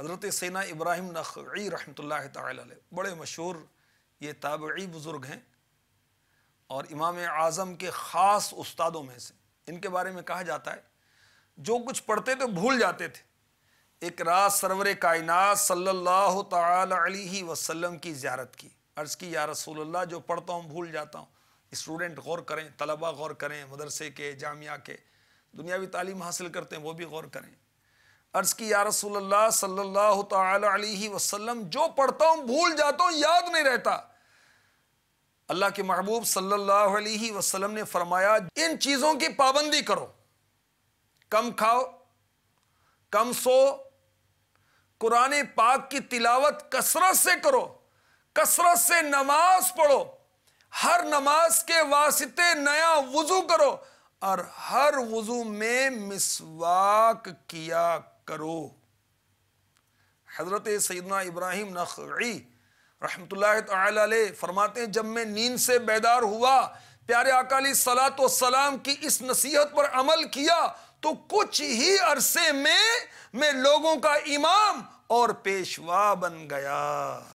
हज़रत सैना इब्राहिम नखी रहमतुल्लाह ताला बड़े मशहूर ये ताबी बुज़ुर्ग हैं और इमाम आज़म के ख़ास उस्तादों में से। इनके बारे में कहा जाता है, जो कुछ पढ़ते थे भूल जाते थे। एक रात सरवर कायनात सल्लल्लाहु अलैहि वसल्लम की ज़्यारत की। अर्ज़ की, या रसूलुल्लाह, जो पढ़ता हूँ, भूल जाता हूँ। स्टूडेंट गौर करें, तलबा गौर करें, मदरसे के, जामिया के, दुनियावी तालीम हासिल करते हैं, वो भी गौर करें। अर्ज़ की, या रसूलुल्लाह सल्लल्लाहु अलैहि वसल्लम, जो पढ़ता हूँ, भूल जाता हूँ, याद नहीं रहता। अल्लाह के महबूब सल्लल्लाहु अलैहि वसल्लम ने फरमाया, इन चीज़ों की पाबंदी करो। कम खाओ, कम सो। कुरान पाक की तिलावत कसरत से करो, कसरत से नमाज़ पढ़ो। हर नमाज़ के वास्ते नया वज़ू करो और हर वज़ू में मिसवाक किया करो। हज़रत सैदना इब्राहिम नखी रहमत फरमाते हैं, जब मैं नींद से बेदार हुआ, प्यारे अकाली सलात सलाम की इस नसीहत पर अमल किया तो कुछ ही अरसे में मैं लोगों का इमाम और पेशवा बन गया।